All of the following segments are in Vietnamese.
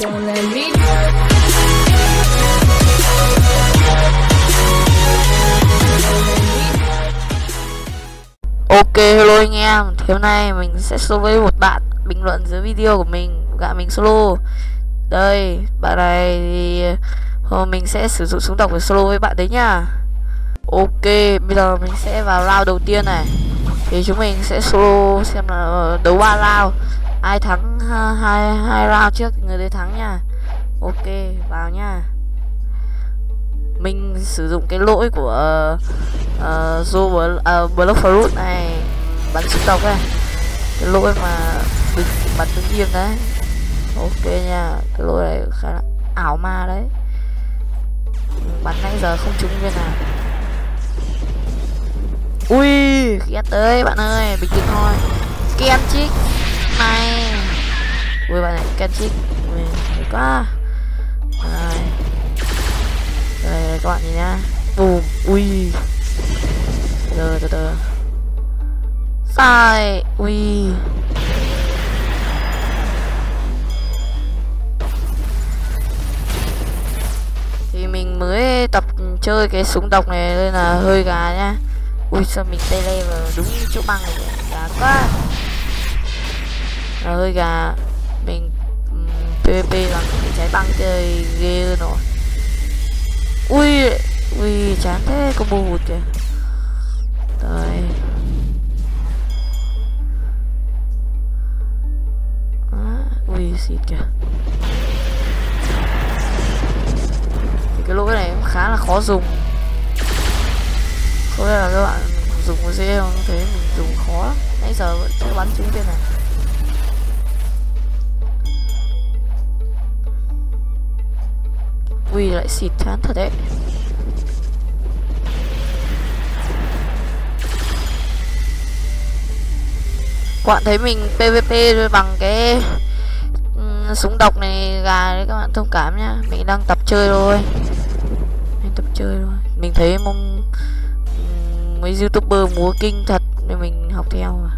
Don't let me Ok, hello anh em. Thì hôm nay mình sẽ solo với một bạn Bình luận dưới video của mình, Gạ mình solo. Đây, Bạn này thì, Hôm mình sẽ sử dụng súng độc để solo với bạn đấy nhá. Ok, Bây giờ mình sẽ vào round đầu tiên này. Thì chúng mình sẽ solo Xem là ờ, đấu 3 round. Ai thắng hai hai round trước thì người đấy thắng nha. Ok vào nha. Mình sử dụng cái lỗi của uh, Joe uh, Block Fruit này. Bắn súng độc này cái lỗi mà đứng bắn đứng yên đấy. Ok nha cái lỗi này khá là ảo ma đấy. Bắn nãy giờ không trúng viên nào. Ui ghét tới bạn ơi. Bình tĩnh thôi. Kem chích này bạn này ken chích được quá. Rồi. Rồi đây các bạn nhìn nhá. Bùm ui. Từ từ từ. Sai, ui. Thì mình mới tập chơi cái súng độc này nên là hơi gà nhá. Ui, sao mình tay lê vào đúng chỗ băng này? Gà quá. Là hơi gà mình um, pvp là bị cháy băng chơi ghê hơn rồi. Ui ui chán thế combo hụt kìa. Rồi à, ui xịt kìa. Thì cái lỗi này cũng khá là khó dùng. Không biết là các bạn dùng có dễ không? Thế mình dùng khó lắm. Nãy giờ vẫn chưa bắn trúng tên này. Ui lại xịt chán thật đấy. Các bạn thấy mình PVP bằng cái um, súng độc này gà đấy các bạn thông cảm nhá. Mình đang tập chơi thôi. Mình tập chơi thôi. Mình thấy mong um, ừ, mấy youtuber múa kinh thật Nên mình học theo mà.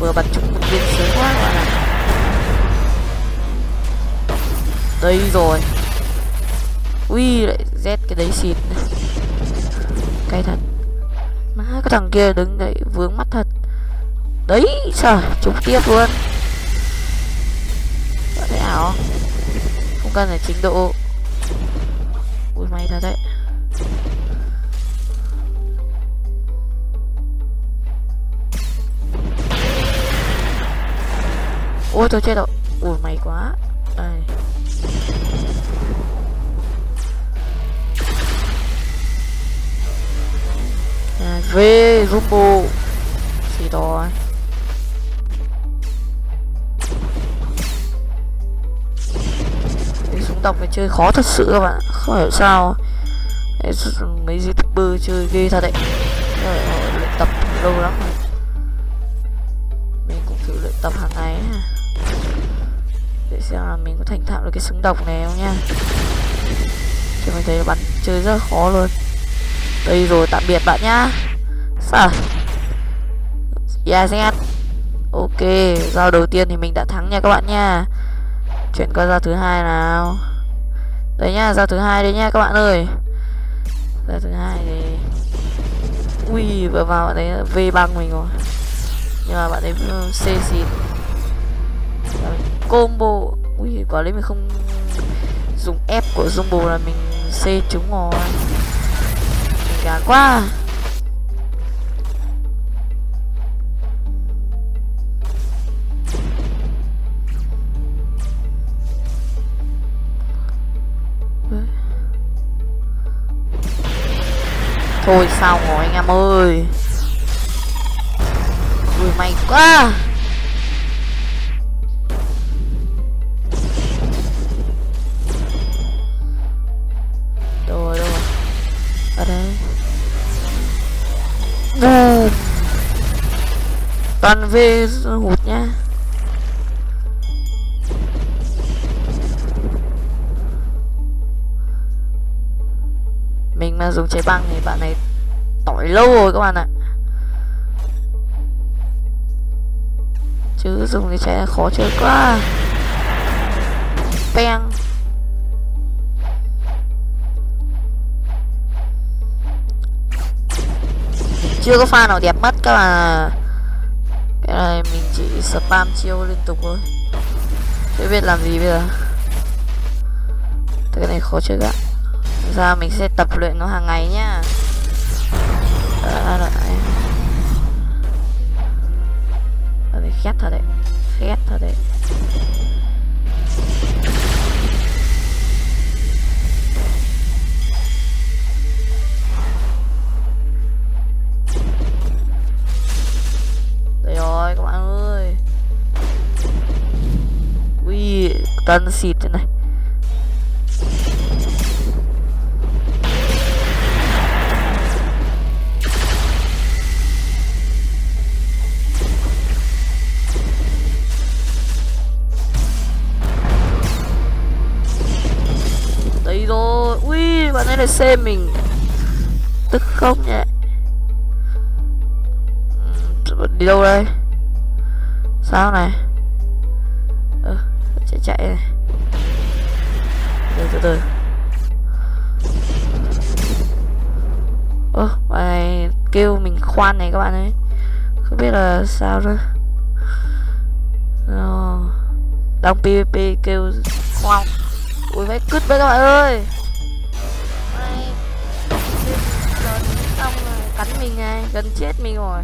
Vừa bật trúng một viên sướng quá các bạn đây rồi. Ui, lại z cái đấy xịt cay thật. Má, cái thằng kia đứng đấy, vướng mắt thật. Đấy sao trúng tiếp luôn. Thế nào? ảo không cần phải chính độ. Ui, may thật đấy. Ôi, tôi chết rồi. Ui, may quá. Đây à, về rumbo gì đó. Cái súng độc này chơi khó thật sự các bạn không hiểu sao. Mấy youtuber chơi ghê thật đấy. Ờ, luyện tập lâu lắm rồi. Mình cũng thử luyện tập hàng ngày ấy để xem là mình có thành thạo được cái súng độc này không nha chứ mình thấy bắn chơi rất khó luôn. Đây rồi, tạm biệt bạn nhá. Sao yes yes ok giao đầu tiên thì mình đã thắng nha các bạn nha chuyển qua giao thứ hai nào. Đấy nhá giao thứ hai đấy nhá các bạn ơi. Giao thứ hai thì ui, vừa vào bạn ấy v băng mình rồi. Nhưng mà bạn ấy c xịt combo. Ui, quả đấy mình không dùng ép của combo là mình c trúng rồi. Mình gà quá. Thôi sao rồi anh em ơi. Ui, may quá. Toàn về hụt nhá Mình mà dùng trái băng thì bạn này tỏi lâu rồi các bạn ạ. Chứ dùng cái trái khó chơi quá. Peng. Chưa có pha nào đẹp mất các bạn à cái này mình chỉ spam chiêu liên tục thôi. Chưa biết làm gì bây giờ. Cái này khó chơi ạ ra mình sẽ tập luyện nó hàng ngày nhá. À, đấy. đấy khét thật đấy. Khét thật đấy. Ui tân xịt thế này. Đấy rồi. Ui, bạn ấy lại xem mình. Tức không nhỉ? Ừ, đi đâu đây? Sao này? Chạy chạy này. Từ từ từ. Ơ, bài này kêu mình khoan này các bạn ấy không biết là sao nữa. Ờ. Đang pvp kêu khoan. Ui phải cứt với các bạn ơi. Cắn mình này, gần chết mình rồi.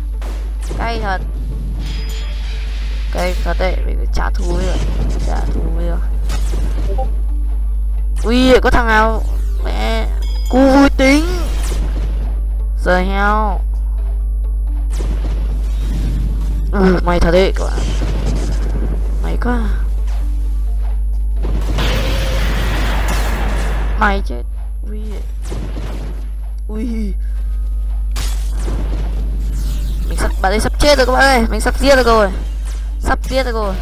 Cay thật cay thật đấy mình phải trả thù bây giờ. Trả thù bây giờ. Ui có thằng nào? Mẹ cu vui tính. Giờ heo. Ừ, mày thật đấy các bạn mày quá. Mày chết. Ui. Ui. Mình sắp bạn ấy sắp chết rồi các bạn ơi. Mình sắp giết được rồi sắp giết rồi.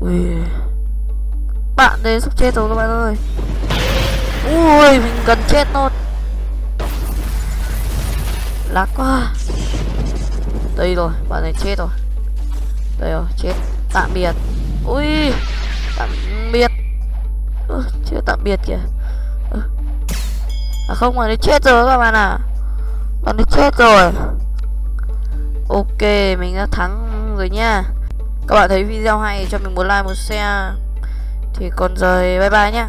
Ui. Bạn đấy sắp chết rồi các bạn ơi. Ui mình gần chết luôn. Lạc quá. Đây rồi bạn này chết rồi. Đây rồi chết. Tạm biệt. Ui tạm biệt. Ừ, chưa tạm biệt kìa à không mà nó chết rồi các bạn à bạn ấy chết rồi. Ok, mình đã thắng rồi nha. Các bạn thấy video hay cho mình một like, một share. Thì còn rồi bye bye nhá.